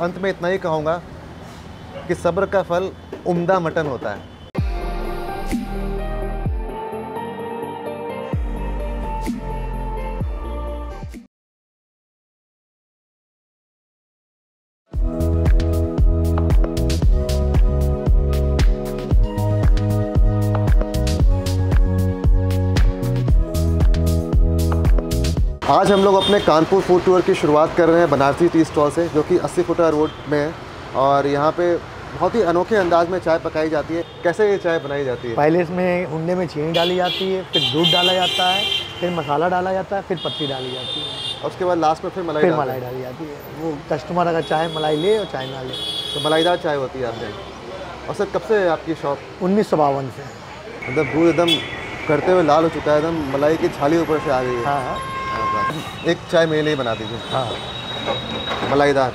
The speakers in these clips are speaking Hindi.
अंत में इतना ही कहूँगा कि सब्र का फल उम्दा मटन होता है। आज हम लोग अपने कानपुर फ़ूड टूर की शुरुआत कर रहे हैं बनारसी टी स्टॉल से जो कि 80 फुटा रोड में है। और यहाँ पे बहुत ही अनोखे अंदाज में चाय पकाई जाती है। कैसे ये चाय बनाई जाती है? पहले इसमें उंडे में चीनी डाली जाती है फिर दूध डाला जाता है फिर मसाला डाला जाता है फिर पत्ती डाली जाती है। और उसके बाद लास्ट में फिर मलाई फिर मलाई डाली जाती है। वो कस्टमर अगर चाहे मलाई ले और चाय ना ले। तो मलाईदार चाय होती है यहाँ। और सर कब से है आपकी शॉप उन्नीस सौ बावन से। मतलब दूध एकदम करते हुए लाल हो चुका है एकदम मलाई की छाली ऊपर से आ गई है। हाँ। एक चाय मेरे लिए बना दीजिए। हाँ। मलाईदार।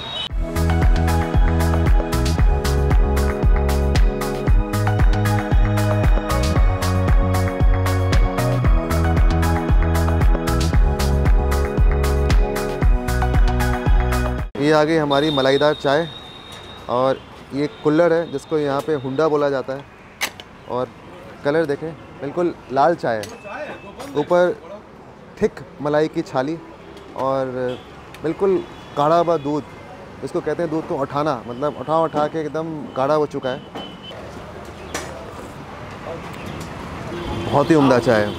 ये आ गई हमारी मलाईदार चाय और ये कुल्लर है जिसको यहाँ पे हुंडा बोला जाता है। और कलर देखें बिल्कुल लाल चाय है। ऊपर थिक मलाई की छाली और बिल्कुल गाढ़ा हुआ दूध इसको कहते हैं दूध को उठाना मतलब उठा उठा के एकदम गाढ़ा हो चुका है। बहुत ही उम्दा चाय है।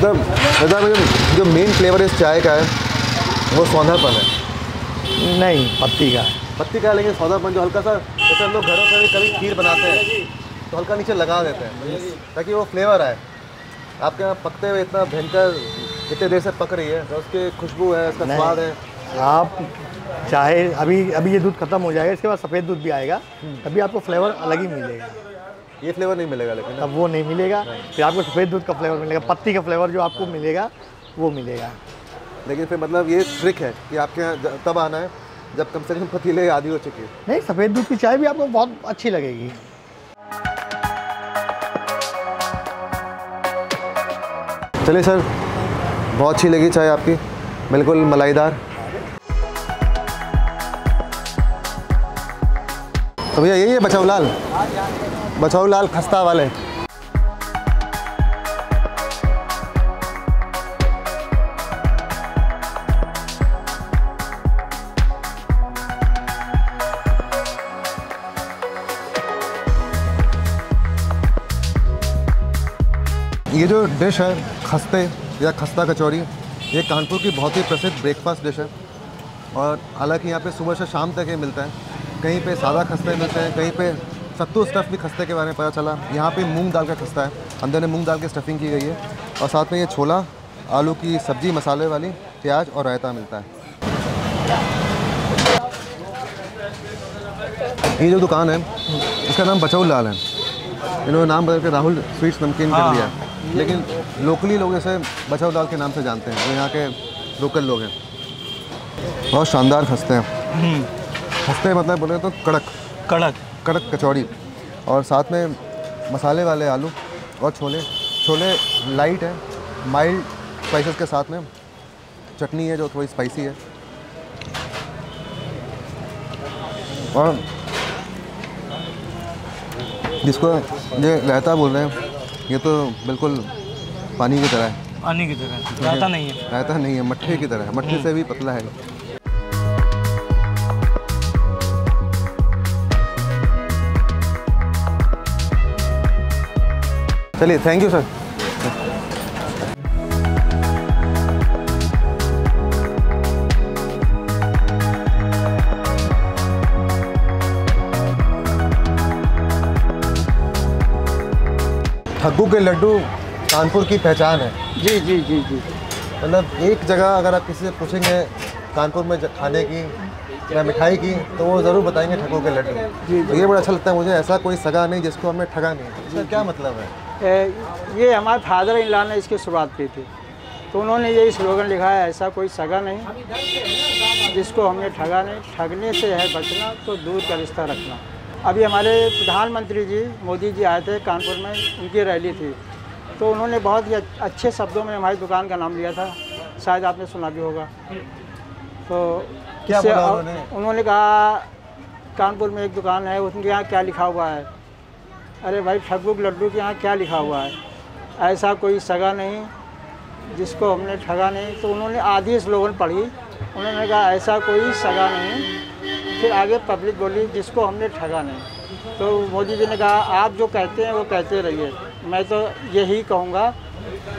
मतलब जो मेन फ्लेवर इस चाय का है वो सौंधापन है। नहीं पत्ती का है। पत्ती का लेकिन सौदापन जो हल्का सा जैसे हम लोग घरों पे भी कभी खीर बनाते हैं तो हल्का नीचे लगा देते हैं ताकि वो फ्लेवर आए। आपके यहाँ पकते हुए इतना भयंकर इतने देर से पक रही है तो उसकी खुशबू है उसका स्वाद है। आप चाहे अभी अभी ये दूध खत्म हो जाएगा इसके बाद सफ़ेद दूध भी आएगा तभी आपको फ्लेवर अलग ही मिलेगा। ये फ्लेवर नहीं मिलेगा लेकिन अब वो नहीं मिलेगा फिर आपको सफ़ेद दूध का फ्लेवर मिलेगा पत्ती का फ्लेवर जो आपको मिलेगा वो मिलेगा। लेकिन फिर मतलब ये ट्रिक है कि आपके यहाँ तब आना है जब कम से कम पतीले आधी हो चुके। नहीं सफ़ेद दूध की चाय भी आपको बहुत अच्छी लगेगी। चलिए सर बहुत अच्छी लगी चाय आपकी। बिल्कुल मलाईदार। तो भैया यही है बचाऊ लाल? बचाऊ लाल खस्ता वाले। ये जो डिश है खस्ते या खस्ता कचौरी ये कानपुर की बहुत ही प्रसिद्ध ब्रेकफास्ट डिश है। और हालाँकि यहाँ पे सुबह से शाम तक ये मिलता है। कहीं पे सादा खस्ते मिलते हैं कहीं पे सत्तू स्टफ़ भी खस्ते के बारे में पता चला। यहाँ पे मूंग दाल का खस्ता है। अंदर ने मूंग दाल की स्टफिंग की गई है। और साथ में ये छोला आलू की सब्ज़ी मसाले वाली प्याज और रायता मिलता है। ये जो दुकान है इसका नाम बचऊ लाल है। इन्होंने नाम बदल के राहुल स्वीट्स नमकीन कर दिया लेकिन लोकली लोग इसे बचाव लाल के नाम से जानते हैं जो यहाँ के लोकल लोग हैं। बहुत शानदार खस्ते हैं। खस्ते मतलब बोले तो कड़क। कड़क। कड़क कचौड़ी। और साथ में मसाले वाले आलू और छोले। छोले लाइट है माइल्ड स्पाइसेस के साथ में। चटनी है जो थोड़ी स्पाइसी है। और जिसको ये रायता बोल रहे हैं ये तो बिल्कुल पानी की तरह है। पानी की तरह रायता नहीं है। रायता नहीं है मट्ठे की तरह है। मट्ठे से भी पतला है। चलिए थैंक यू सर ठग्गू के लड्डू कानपुर की पहचान है। जी जी जी जी। मतलब एक जगह अगर आप किसी से पूछेंगे कानपुर में खाने की या मिठाई की तो वो ज़रूर बताएँगे ठगों के लड्डू। तो ये बड़ा अच्छा लगता है मुझे ऐसा कोई सगा नहीं जिसको हमने ठगा नहीं। इसका क्या मतलब है? ए, ये हमारे फादर इन ने इसकी शुरुआत की थी। तो उन्होंने यही स्लोगन लिखा है ऐसा कोई सगा नहीं जिसको हमने ठगा नहीं। ठगने से है बचना तो दूर का रिश्ता रखना। अभी हमारे प्रधानमंत्री जी मोदी जी आए थे कानपुर में उनकी रैली थी। तो उन्होंने बहुत ही अच्छे शब्दों में हमारी दुकान का नाम लिया था। शायद आपने सुना भी होगा। तो क्या बोला उन्होंने? उन्होंने कहा कानपुर में एक दुकान है उनके यहाँ क्या लिखा हुआ है? अरे भाई ठगुक लड्डू के यहाँ क्या लिखा हुआ है? ऐसा कोई सगा नहीं जिसको हमने ठगा नहीं। तो उन्होंने आधी स्लोगन पढ़ी। उन्होंने कहा ऐसा कोई सगा नहीं फिर आगे पब्लिक बोली, जिसको हमने ठगा नहीं। तो मोदी जी ने कहा, आप जो कहते हैं, वो कहते रहिए। मैं तो यही कहूँगा,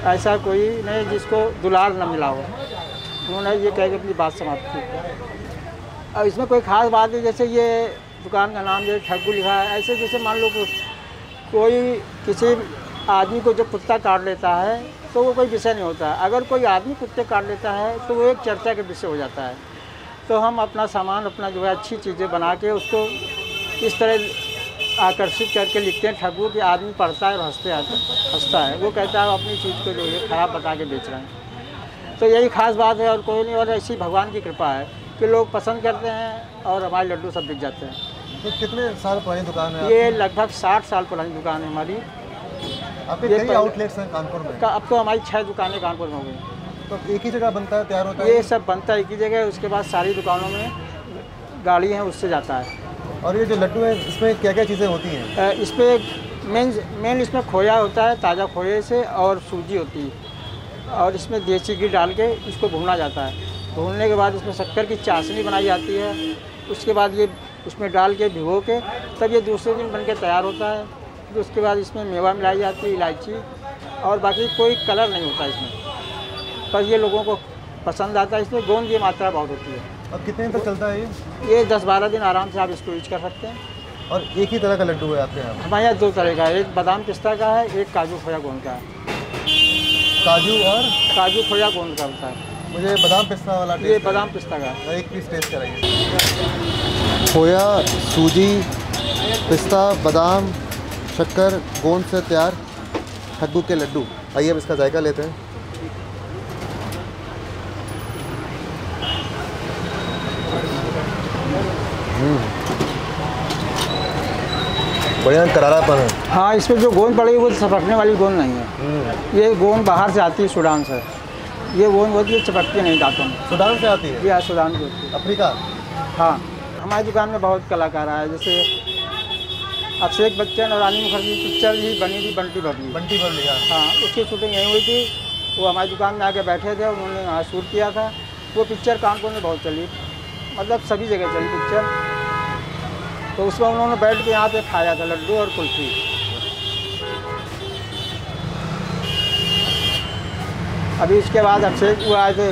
ऐसा कोई नहीं जिसको दुलार न मिला हो। उन्होंने ये कह के अपनी बात समाप्त की। और इसमें कोई ख़ास बात नहीं, जैसे ये दुकान का नाम जैसे ठग्गू लिखा है, ऐसे जैसे मान लो कोई किसी आदमी को जब कुत्ता काट लेता है तो वो कोई विषय नहीं होता। अगर कोई आदमी कुत्ते काट लेता है तो वो एक चर्चा का विषय हो जाता है। तो हम अपना सामान अपना जो है अच्छी चीज़ें बना के उसको इस तरह आकर्षित करके लिखते हैं। ठगू कि आदमी पढ़ता है और हँसते आते हंसता है। वो कहता है अपनी चीज़ को जो है खराब बता के बेच रहे हैं। तो यही खास बात है और कोई नहीं और ऐसी भगवान की कृपा है कि लोग पसंद करते हैं और हमारे लड्डू सब बिक जाते हैं। तो कितने साल पुरानी दुकान है ये लगभग साठ साल पुरानी दुकान है हमारी। आपकी? आउटलेट्स हैं कानपुर में? अब तो हमारी छः दुकानें कानपुर में हो गई। तो एक ही जगह बनता है तैयार होता है? ये सब बनता है एक ही जगह उसके बाद सारी दुकानों में गाड़ी है उससे जाता है। और ये जो लड्डू है इसमें क्या क्या चीज़ें होती हैं? इस पर मेन मेन इसमें खोया होता है ताज़ा खोए से और सूजी होती है। और इसमें देसी घी डाल के इसको भूना जाता है। भूनने के बाद इसमें शक्कर की चाशनी बनाई जाती है। उसके बाद ये उसमें डाल के भिगो के तब ये दूसरे दिन बन के तैयार होता है। फिर उसके बाद इसमें मेवा मिलाई जाती है इलायची। और बाकी कोई कलर नहीं होता इसमें। पर ये लोगों को पसंद आता है इसमें गोंद की मात्रा बहुत होती है। और कितने दिन तक चलता है ये? ये दस बारह दिन आराम से आप इसको यूज़ कर सकते हैं। और एक ही तरह का लड्डू है आपके यहाँ? हमारे यहाँ दो तरह का है एक बादाम पिस्ता का है एक काजू खोया गोंद का है। काजू और? काजू खोया गोंद का होता है। मुझे बादाम पिस्ता वाला ये बादाम पिस्ता का है। एक पीस टेस्ट कराइए खोया सूजी पिस्ता बादाम शक्कर गोंद से तैयार ठग्गू के लड्डू। आइए अब इसका जायका लेते हैं। बढ़िया करारापन है। हाँ इसमें जो गोंद पड़ेगी वो चपकने वाली गोंद नहीं है। ये गोंद बाहर से आती है सूडान से। ये गोंद होती है चपकती नहीं दांतों में। सूडान से आती है? ये सूडान की होती है। अफ्रीका? हाँ। हमारी दुकान में बहुत कलाकार आए जैसे अभिषेक बच्चन और रानी मुखर्जी पिक्चर ही बनी थी बंटी बबली। बंटी पर लिखा हाँ उसकी शूटिंग यहीं हुई थी। वो हमारी दुकान में आके बैठे थे उन्होंने वहाँ शूट किया था। वो पिक्चर कानपुर में बहुत चली। मतलब सभी जगह चली पिक्चर। तो उसमें उन्होंने बैठ के यहाँ पे खाया था लड्डू और कुल्फी। अभी इसके बाद अभिषेक हुआ आए थे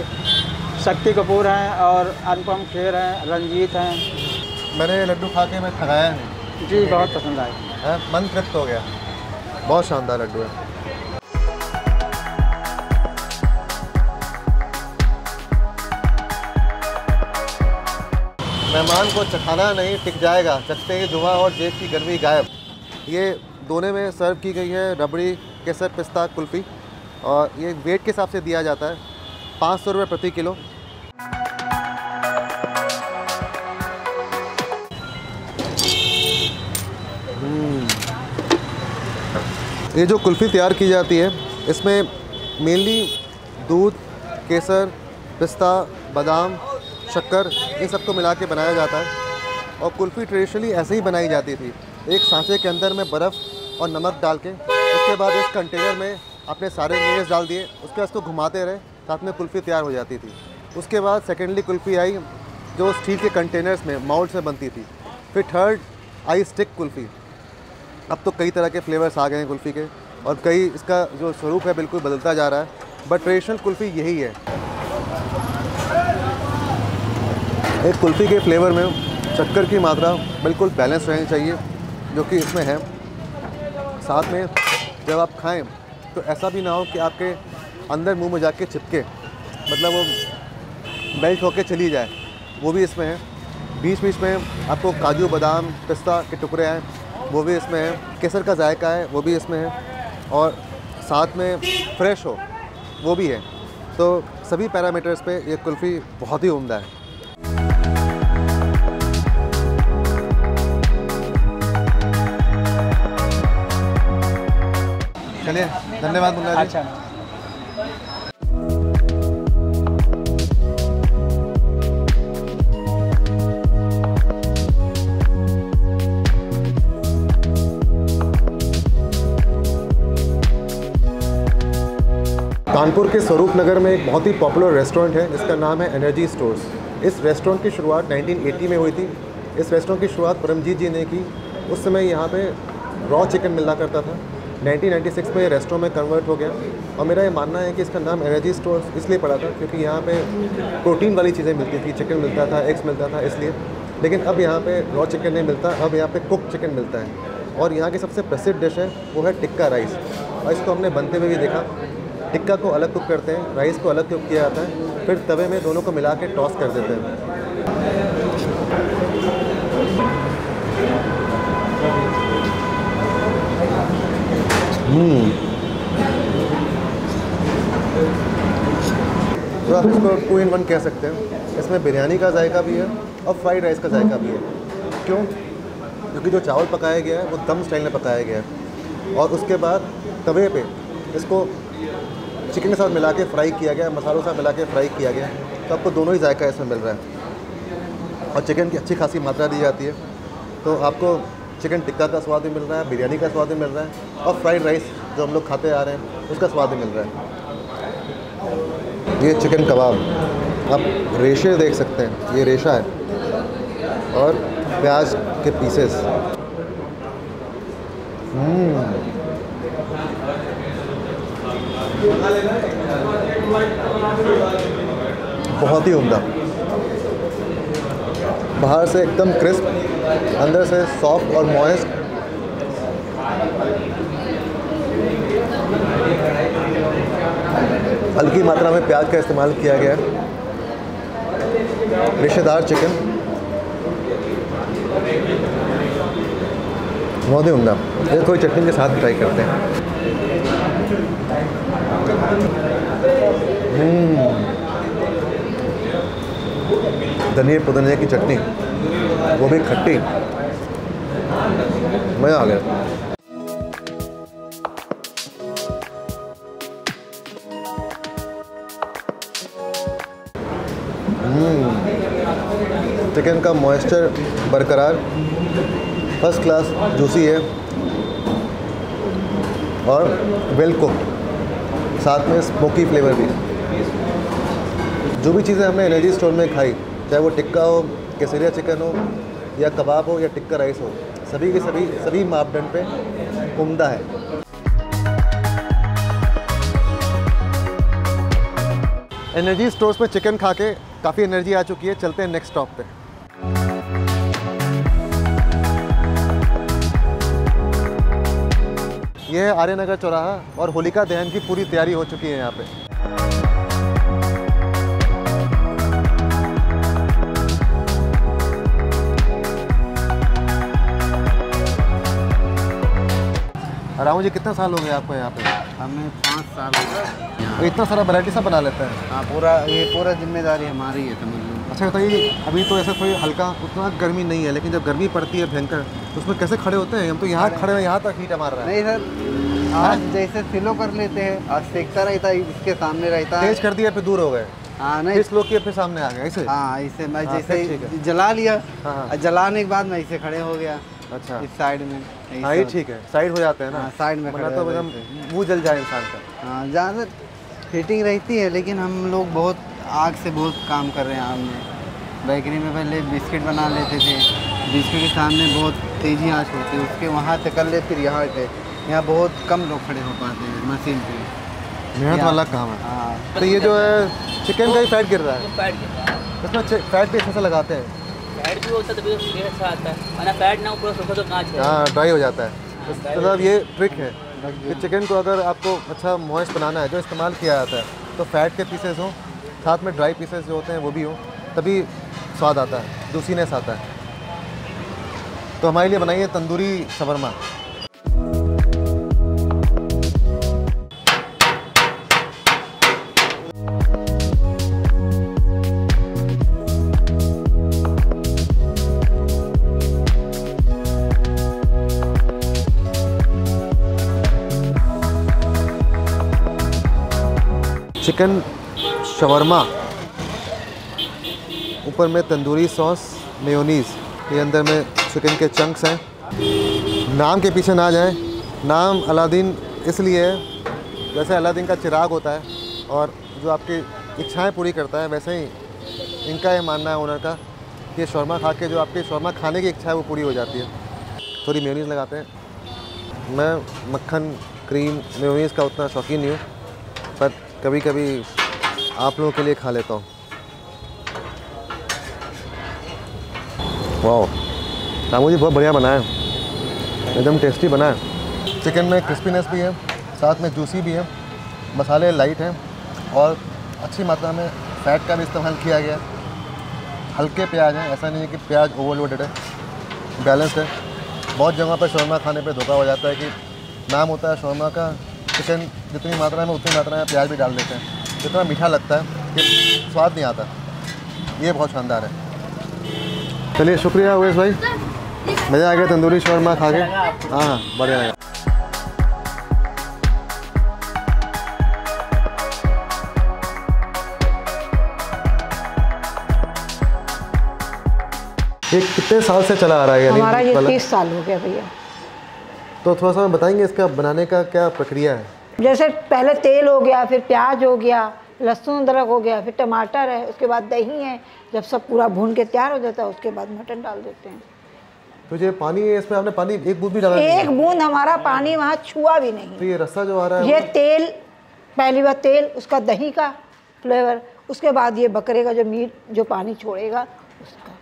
शक्ति कपूर हैं और अनुपम खेर हैं रंजीत हैं। मैंने लड्डू खा के मैं खगाया है। जी बहुत पसंद आया है मन तृप्त हो गया। बहुत शानदार लड्डू है। मेहमान को चखाना नहीं, टिक जाएगा। चखते ही धुआँ और जेब की गर्मी गायब। ये दोने में सर्व की गई है रबड़ी, केसर, पिस्ता, कुल्फ़ी। और ये वेट के हिसाब से दिया जाता है। पाँच सौ रुपये प्रति किलो। ये जो कुल्फ़ी तैयार की जाती है, इसमें मेनली दूध, केसर, पिस्ता, बादाम शक्कर, इन सबको मिला के बनाया जाता है। और कुल्फ़ी ट्रेडिशनली ऐसे ही बनाई जाती थी। एक सांचे के अंदर में बर्फ़ और नमक डाल के, उसके बाद इस कंटेनर में अपने सारे इंग्रीडियंट्स डाल दिए, उसके बाद उसको घुमाते रहे, साथ में कुल्फ़ी तैयार हो जाती थी। उसके बाद सेकेंडली कुल्फ़ी आई, जो स्टील के कंटेनर्स में माउल्ट से बनती थी। फिर थर्ड आई स्टिक कुल्फ़ी। अब तो कई तरह के फ्लेवर्स आ गए हैं कुल्फ़ी के, और कई इसका जो स्वरूप है, बिल्कुल बदलता जा रहा है। बट ट्रेडिशनल कुल्फ़ी यही है। एक कुल्फ़ी के फ्लेवर में शक्कर की मात्रा बिल्कुल बैलेंस रहनी चाहिए, जो कि इसमें है। साथ में जब आप खाएँ तो ऐसा भी ना हो कि आपके अंदर मुँह में जाके चिपके मतलब वो बेल्ट होके चली जाए। वो भी इसमें है। बीच बीच में आपको काजू, बादाम, पिस्ता के टुकड़े हैं, वो भी इसमें है। केसर का जायका है, वो भी इसमें है। और साथ में फ्रेश हो, वो भी है। तो सभी पैरामीटर्स पे ये कुल्फ़ी बहुत ही उम्दा है। चलिए धन्यवाद मुन्ना जी अच्छा। कानपुर के स्वरूप नगर में एक बहुत ही पॉपुलर रेस्टोरेंट है जिसका नाम है एनर्जी स्टोर्स इस रेस्टोरेंट की शुरुआत 1980 में हुई थी। इस रेस्टोरेंट की शुरुआत परमजीत जी ने की। उस समय यहाँ पे रॉ चिकन मिला करता था। 1996 में ये रेस्टोरेंट में कन्वर्ट हो गया। और मेरा ये मानना है कि इसका नाम एनर्जी स्टोर इसलिए पड़ा था क्योंकि यहाँ पे प्रोटीन वाली चीज़ें मिलती थी चिकन मिलता था एग्स मिलता था इसलिए। लेकिन अब यहाँ पे रॉ चिकन नहीं मिलता, अब यहाँ पे कुक चिकन मिलता है। और यहाँ की सबसे प्रसिद्ध डिश है, वो है टिक्का राइस और इसको हमने बनते हुए भी देखा। टिक्का को अलग कुक करते हैं राइस को अलग कुक किया जाता है। फिर तवे में दोनों को मिला के टॉस कर देते हैं। तो आप इसको टू इन वन कह सकते हैं। इसमें बिरयानी का जायका भी है और फ्राइड राइस का जायका भी है। क्यों? क्योंकि जो चावल पकाया गया है, वो दम स्टाइल में पकाया गया है। और उसके बाद तवे पे इसको चिकन के साथ मिला के फ्राई किया गया, मसालों के साथ मिला के फ्राई किया गया। तो आपको दोनों ही जायका इसमें मिल रहा है। और चिकन की अच्छी खासी मात्रा दी जाती है। तो आपको चिकन टिक्का का स्वाद भी मिल रहा है, बिरयानी का स्वाद भी मिल रहा है और फ्राइड राइस जो हम लोग खाते आ रहे हैं, उसका स्वाद भी मिल रहा है। ये चिकन कबाब, आप रेशे देख सकते हैं, ये रेशा है। और प्याज के पीसेस बहुत ही उम्दा। बाहर से एकदम क्रिस्प अंदर से सॉफ्ट और मॉइस्ट हल्की मात्रा में प्याज का इस्तेमाल किया गया। है रेशेदार चिकन बहुत ही उमदा ये चटनी के साथ ट्राई करते हैं। हम्म। धनिया पुदीने की चटनी, वो भी खट्टी। मज़ा आ गया। चिकन का मॉइस्चर बरकरार। फ़र्स्ट क्लास जूसी है। और वेल कुक साथ में स्मोकी फ्लेवर भी। जो भी चीज़ें हमने एनर्जी स्टोर में खाई चाहे वो टिक्का हो, केसरिया चिकन हो, या कबाब हो, या टिक्का राइस हो, सभी के सभी सभी मापदंड पे उम्दा है। एनर्जी स्टोर्स में चिकन खा के काफ़ी एनर्जी आ चुकी है, चलते हैं नेक्स्ट स्टॉप पे। ये है आर्यनगर चौराहा, और होलिका दहन की पूरी तैयारी हो चुकी है यहाँ पे। राहु जी कितने साल हो गए आपको यहाँ पे? हमें पाँच साल हो गए। तो इतना सारा वैरायटी सब बना लेते हैं? हाँ पूरा ये पूरा ज़िम्मेदारी हमारी है समझ लो। अच्छा बताइए अभी तो ऐसा कोई हल्का उतना गर्मी नहीं है लेकिन जब गर्मी पड़ती है भयंकर तो उसमें कैसे खड़े होते हैं? हम तो यहाँ खड़े हैं यहाँ तक हीट मार रहा है। नहीं सर आज जैसे सिलो कर लेते हैं आज सेकता रहता है इसके सामने रहता है। तेज कर दिया फिर दूर हो गए। हाँ नहीं। स्लो किया फिर सामने आ गए ऐसे? हाँ ऐसे मैं हाँ, जैसे। जला लिया हाँ, हाँ। जलाने के बाद मैं ऐसे खड़े हो गया अच्छा। इस साइड में। ऐसे हाँ ये हो- ठीक है साइड हो जाते हैं ना। हाँ, साइड में वरना तो हो। एकदम जाते जल जाए इंसान का। हाँ ज़्यादा फिटिंग रहती है लेकिन हम लोग बहुत आग से बहुत काम कर रहे हैं आग में। बेकरी में पहले बिस्किट बना लेते थे। बिस्किट के सामने बहुत तेज़ी आँच होती है उसके वहाँ से कर ले फिर यहाँ से। यहाँ बहुत कम लोग खड़े हो पाते हैं मशीन पे। मेहनत वाला काम है। हाँ। तो ये जो है चिकन का ही फैट गिर रहा है। इसमें फैट भी ऐसे लगाते हैं। फैट भी होता है तभी तो अच्छा आता है। वरना फैट ना पूरा सूखा तो कांच है। हाँ ड्राई हो जाता है। मतलब ये ट्रिक है। कि चिकन को अगर आपको अच्छा मॉइस्ट बनाना है जो इस्तेमाल किया जाता है तो फैट के पीसेस हों साथ में ड्राई पीसेस जो होते हैं वो भी हों तभी स्वाद आता है जूसीनेस आता है। तो हमारे लिए बनाइए तंदूरी शवरमा चिकन शवरमा। ऊपर में तंदूरी सॉस, मेयोनीज़। ये अंदर में चिकन के चंक्स हैं। नाम के पीछे ना जाएँ। नाम अलादीन इसलिए है, जैसे अलादीन का चिराग होता है और जो आपकी इच्छाएँ पूरी करता है, वैसे ही इनका ये मानना है ओनर का कि शौरमा खा के जो आपकी शौरमा खाने की इच्छा है, वो पूरी हो जाती है। थोड़ी मेयोनीज़ लगाते हैं। मैं मक्खन क्रीम मेयोनीज़ का उतना शौकीन नहीं हूँ। कभी कभी आप लोगों के लिए खा लेता हूँ। वाह रामू जी बहुत बढ़िया बना है एकदम टेस्टी बना है चिकन में क्रिस्पीनेस भी है, साथ में जूसी भी है, मसाले लाइट हैं और अच्छी मात्रा में फ़ैट का भी इस्तेमाल किया गया। हल्के प्याज हैं, ऐसा नहीं है कि प्याज ओवरलोडेड है बैलेंस्ड है। बहुत जगह पर शौरमा खाने पे धोखा हो जाता है कि नाम होता है शौरमा का चिकन जितनी मात्रा में उतनी मात्रा में प्याज भी डाल देते हैं। इतना मीठा लगता है कि स्वाद नहीं आता। ये बहुत शानदार है। चलिए शुक्रिया उवेश भाई। मज़ा आ गया तंदूरी शौरमा खा के। हाँ हाँ बढ़िया लगा। ये कितने साल से चला आ रहा है हमारा ये तीस साल हो गया भैया। तो थोड़ा सा बताएँगे इसका बनाने का क्या प्रक्रिया है? जैसे पहले तेल हो गया फिर प्याज हो गया लहसुन अदरक हो गया फिर टमाटर है उसके बाद दही है जब सब पूरा भून के तैयार हो जाता है उसके बाद मटन डाल देते हैं। तो ये पानी है इसमें आपने पानी एक बूंद भी डाला नहीं एक बूंद हमारा पानी वहाँ छुआ भी नहीं। तो ये रस्सा जो आ रहा है ये तेल पहली बार तेल उसका दही का फ्लेवर उसके बाद ये बकरे का जो मीट जो पानी छोड़ेगा उसका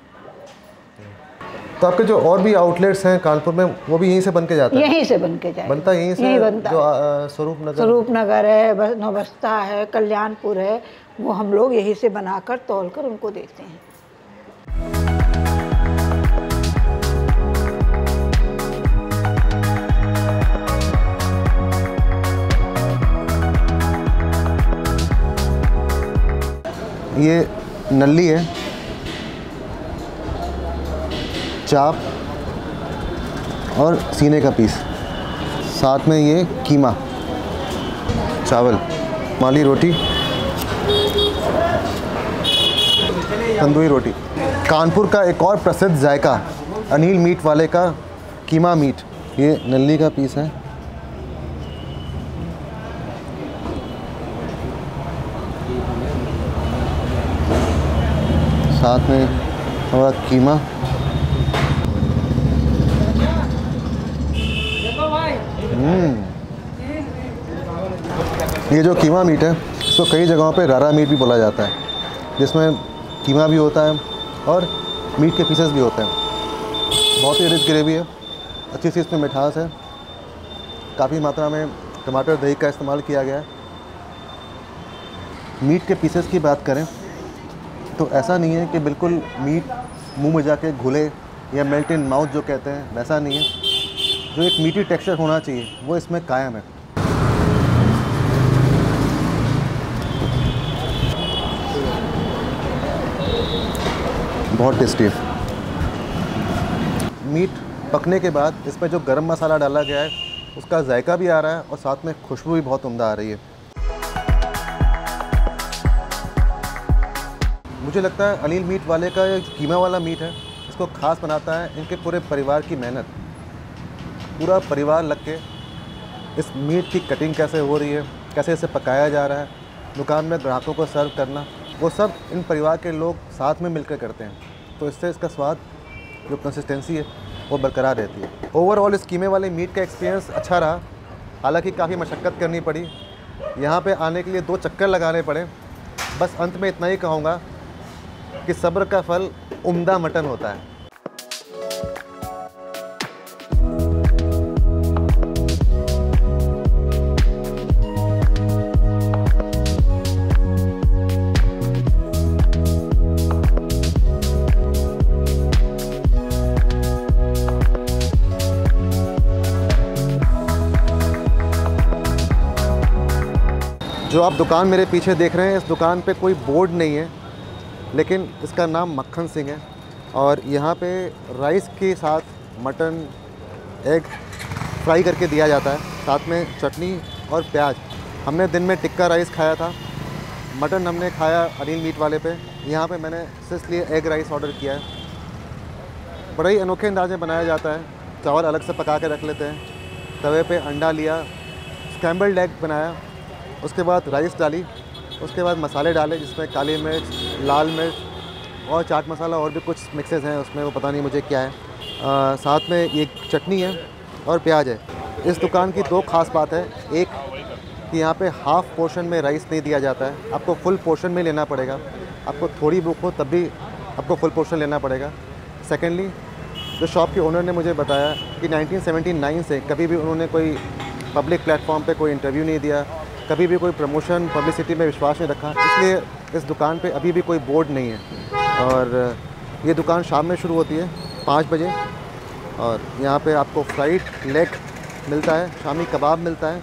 तो आपके जो और भी आउटलेट्स हैं कानपुर में वो भी यहीं से बन के जाता है? यहीं से बन के जाए बनता यहीं से? यहीं बनता जो स्वरूप नगर स्वरूप नगर है बस- नौबस्ता है कल्याणपुर है वो हम लोग यहीं से बनाकर तौल कर उनको देते हैं। ये नली है। चाप और सीने का पीस। साथ में ये कीमा। चावल, माली रोटी, तंदूरी रोटी। कानपुर का एक और प्रसिद्ध जायका, अनिल मीट वाले का कीमा मीट। ये नल्ली का पीस है। साथ में हमारा कीमा। ये जो कीमा मीट है, इसको कई जगहों पे रारा मीट भी बोला जाता है, जिसमें कीमा भी होता है और मीट के पीसेस भी होते हैं। बहुत ही रिच ग्रेवी है, अच्छी सी इसमें मिठास है। काफ़ी मात्रा में टमाटर, दही का इस्तेमाल किया गया है। मीट के पीसेस की बात करें तो ऐसा नहीं है कि बिल्कुल मीट मुँह में जाके घुले या मेल्ट इन माउथ जो कहते हैं, वैसा नहीं है। जो एक मीठी टेक्सचर होना चाहिए, वो इसमें कायम है। बहुत टेस्टी है। मीट पकने के बाद इसमें जो गरम मसाला डाला गया है, उसका जायका भी आ रहा है और साथ में खुशबू भी बहुत उमदा आ रही है। मुझे लगता है अनिल मीट वाले का कीमा वाला मीट है, इसको खास बनाता है इनके पूरे परिवार की मेहनत। पूरा परिवार लग के इस मीट की कटिंग कैसे हो रही है? कैसे इसे पकाया जा रहा है? दुकान में ग्राहकों को सर्व करना, वो सब इन परिवार के लोग साथ में मिलकर करते हैं। तो इससे इसका स्वाद, जो कंसिस्टेंसी है, वो बरकरार रहती है। ओवरऑल इस कीमे वाले मीट का एक्सपीरियंस अच्छा रहा। हालाँकि काफ़ी मशक्क़त करनी पड़ी। यहाँ पे आने के लिए दो चक्कर लगाने पड़े। बस अंत में इतना ही कहूँगा कि सब्र का फल उम्दा मटन होता है। जो आप दुकान मेरे पीछे देख रहे हैं, इस दुकान पे कोई बोर्ड नहीं है, लेकिन इसका नाम मक्खन सिंह है। और यहाँ पे राइस के साथ मटन, एग फ्राई करके दिया जाता है। साथ में चटनी और प्याज। हमने दिन में टिक्का राइस खाया था। मटन हमने खाया अनिल मीट वाले पे। यहाँ पे मैंने सिर्फ़ लिए एग राइस ऑर्डर किया है। बड़े ही अनोखे अंदाज में बनाया जाता है। चावल अलग से पका के रख लेते हैं। तवे पे अंडा लिया। स्क्रैम्बल्ड एग बनाया। उसके बाद राइस डाली उसके बाद मसाले डाले जिसमें काली मिर्च लाल मिर्च और चाट मसाला और भी कुछ मिक्सेस हैं उसमें वो पता नहीं मुझे क्या है। आ, साथ में एक चटनी है और प्याज है। इस दुकान की दो खास बात है। एक कि यहाँ पे हाफ़ पोर्शन में राइस नहीं दिया जाता है। आपको फुल पोर्शन में लेना पड़ेगा। आपको थोड़ी भूख हो तब भी आपको फुल पोर्शन लेना पड़ेगा। सेकेंडली जो शॉप के ओनर ने मुझे बताया कि 1979 से कभी भी उन्होंने कोई पब्लिक प्लेटफॉर्म पे कोई इंटरव्यू नहीं दिया। कभी भी कोई प्रमोशन पब्लिसिटी में विश्वास नहीं रखा। इसलिए इस दुकान पे अभी भी कोई बोर्ड नहीं है। और, ये दुकान शाम में शुरू होती है, पाँच बजे। और यहाँ पे आपको फ्राइड लेग मिलता है, शामी कबाब मिलता है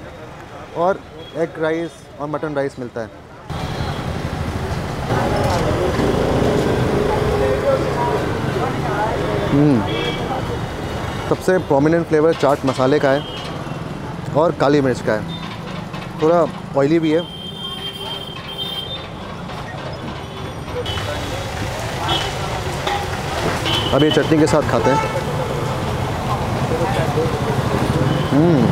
और एग राइस और मटन राइस मिलता है। सबसे प्रोमिनेंट फ्लेवर चाट मसाले का है और काली मिर्च का है। थोड़ा ऑयली भी है। अब ये चटनी के साथ खाते हैं। हम्म।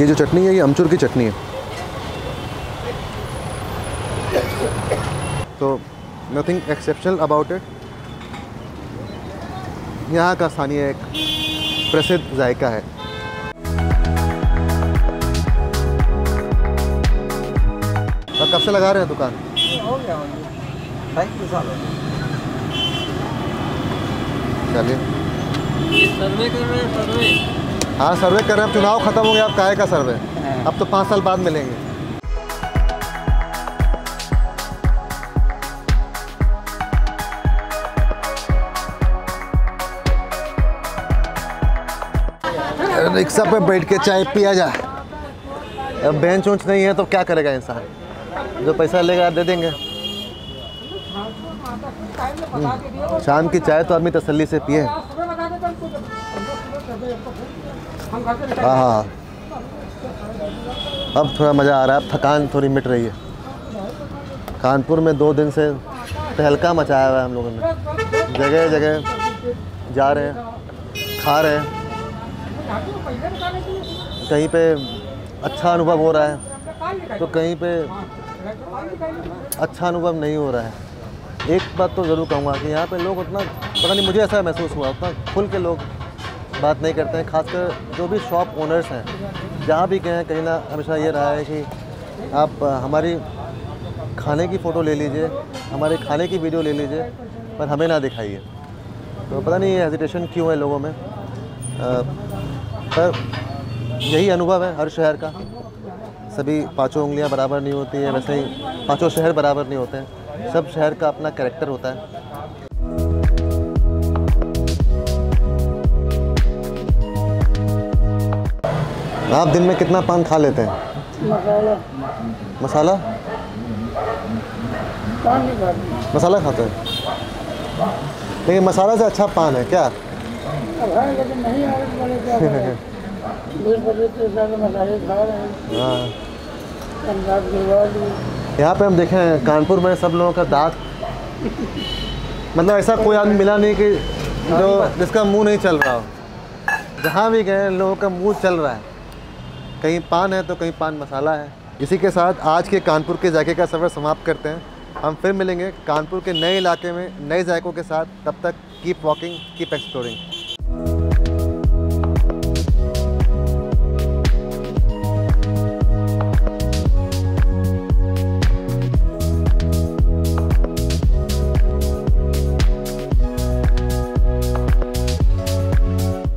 ये जो चटनी है, ये अमचूर की चटनी है। तो नथिंग एक्सेप्शनल अबाउट इट यहाँ का स्थानीय एक प्रसिद्ध जायका है। से लगा रहे हैं दुकान? चलिए। सर्वे कर रहे हैं सर्वे। हाँ सर्वे कर रहे हैं। चुनाव खत्म हो गया अब काहे का सर्वे? अब तो पाँच साल बाद मिलेंगे। रिक्शा पे बैठ के चाय पिया जाए। बेंच उंच नहीं है तो क्या करेगा इंसान? जो पैसा लेगा दे देंगे। हम्म, शाम की चाय तो आदमी तसल्ली से पिए। हाँ हाँ। अब थोड़ा मज़ा आ रहा है अब थकान थोड़ी मिट रही है। कानपुर में दो दिन से तहलका मचाया हुआ है हम लोगों ने। जगह जगह जा रहे हैं खा रहे हैं। कहीं पे अच्छा अनुभव हो रहा है तो कहीं पे अच्छा अनुभव नहीं हो रहा है। एक बात तो ज़रूर कहूँगा कि यहाँ पे लोग उतना पता नहीं मुझे ऐसा महसूस हुआ उतना खुल के लोग बात नहीं करते हैं खासकर जो भी शॉप ओनर्स हैं। जहाँ भी गए हैं कहीं ना हमेशा ये रहा है कि आप हमारी खाने की फ़ोटो ले लीजिए हमारे खाने की वीडियो ले लीजिए पर हमें ना दिखाइए। तो पता नहीं ये हेजिटेशन क्यों है लोगों में। अ, पर यही अनुभव है हर शहर का। सभी पाँचों उंगलियाँ बराबर नहीं होती है वैसे ही पाँचों शहर बराबर नहीं होते हैं। सब शहर का अपना कैरेक्टर होता है। आप दिन में कितना पान खा लेते हैं? मसाला। मसाला? खाते। हैं? लेकिन मसाला से अच्छा पान है क्या? हाँ। यहाँ पे हम देखें हैं, कानपुर में सब लोगों का दांत। मतलब ऐसा कोई आदमी मिला नहीं कि जो जिसका मुँह नहीं चल रहा हो। जहाँ भी गए लोगों का मुँह चल रहा है। कहीं पान है तो कहीं पान मसाला है। इसी के साथ आज के कानपुर के जायके का सफ़र समाप्त करते हैं। हम फिर मिलेंगे कानपुर के नए इलाके में नए जायकों के साथ। तब तक कीप वॉकिंग कीप एक्सप्लोरिंग